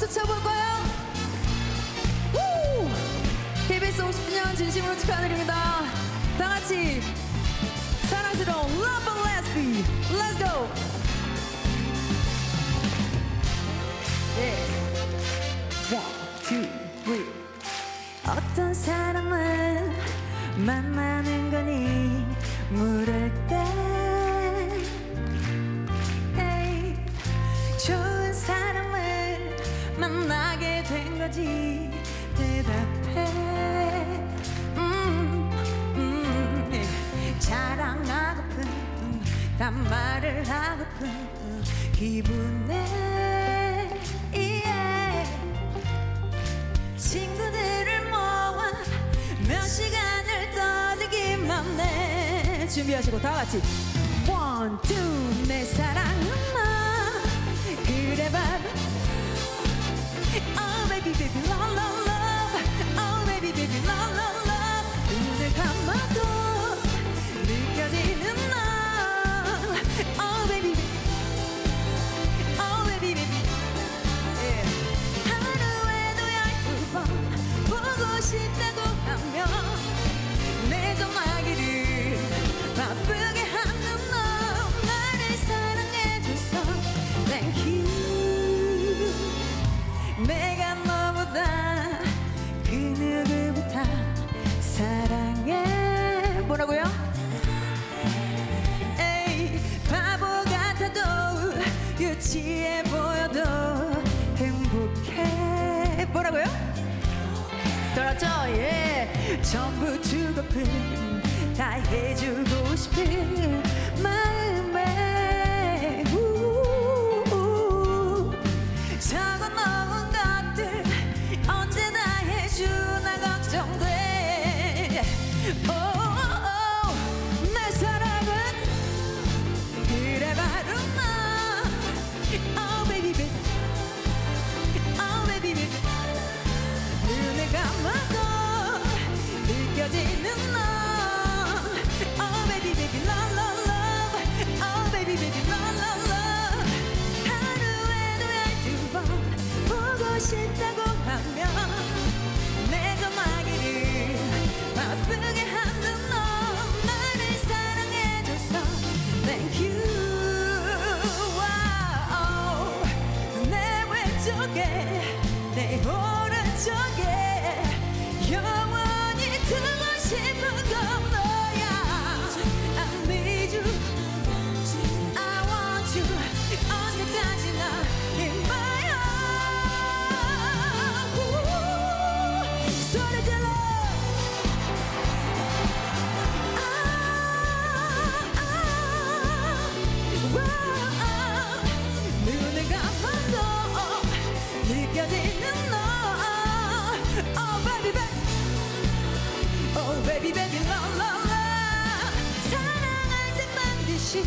박수 쳐볼까요? 우! KBS 50주년 진심으로 축하드립니다. 다 같이 사랑스러운 Love Leslie, Let's go! 예. One, two, three. 어떤 사람을 만나는 거니 물을 때 좋은 사람을 만나게 된 거지 대답해 음, 음, 예. 자랑하고픈 단말을 하고픈 기분에 예. 친구들을 모아 몇 시간을 떠들기만 해 준비하시고 다 같이 two, 내 사랑은 나 그래 바 내가 너보다 그 누구보다 사랑해 뭐라고요? 에이 바보 같아도 유치해 보여도 행복해 뭐라고요? 들었죠? 예 전부 주고픈 다 해주고 싶은 느 소리 질러. Oh baby baby. Love love love. 사랑할 때 반드시